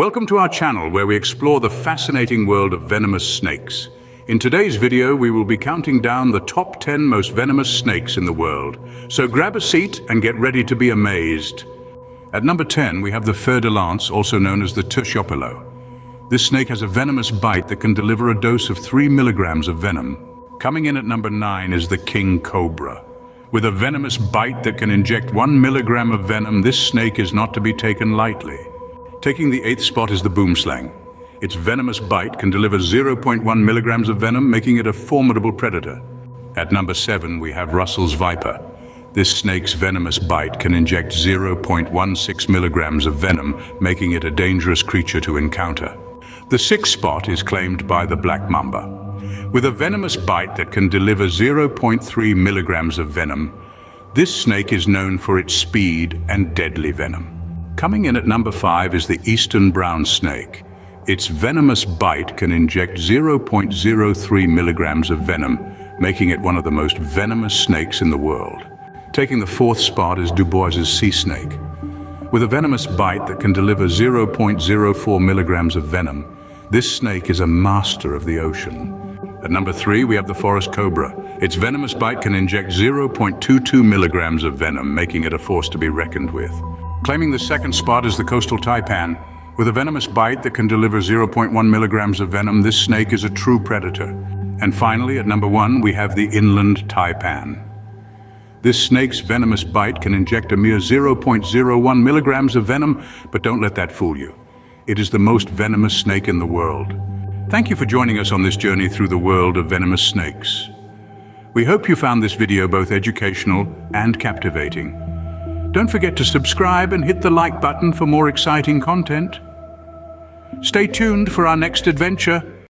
Welcome to our channel where we explore the fascinating world of venomous snakes. In today's video, we will be counting down the top 10 most venomous snakes in the world. So grab a seat and get ready to be amazed. At number 10, we have the fer de lance, also known as the terciopelo. This snake has a venomous bite that can deliver a dose of 3 milligrams of venom. Coming in at number 9 is the king cobra. With a venomous bite that can inject 1 milligram of venom, this snake is not to be taken lightly. Taking the eighth spot is the boomslang. Its venomous bite can deliver 0.1 milligrams of venom, making it a formidable predator. At number seven, we have Russell's viper. This snake's venomous bite can inject 0.16 milligrams of venom, making it a dangerous creature to encounter. The sixth spot is claimed by the black mamba. With a venomous bite that can deliver 0.3 milligrams of venom, this snake is known for its speed and deadly venom. Coming in at number five is the eastern brown snake. Its venomous bite can inject 0.03 milligrams of venom, making it one of the most venomous snakes in the world. Taking the fourth spot is Dubois's sea snake. With a venomous bite that can deliver 0.04 milligrams of venom, this snake is a master of the ocean. At number three, we have the forest cobra. Its venomous bite can inject 0.22 milligrams of venom, making it a force to be reckoned with. Claiming the second spot is the coastal taipan. With a venomous bite that can deliver 0.1 milligrams of venom, this snake is a true predator. And finally, at number one, we have the inland taipan. This snake's venomous bite can inject a mere 0.01 milligrams of venom, but don't let that fool you. It is the most venomous snake in the world. Thank you for joining us on this journey through the world of venomous snakes. We hope you found this video both educational and captivating. Don't forget to subscribe and hit the like button for more exciting content. Stay tuned for our next adventure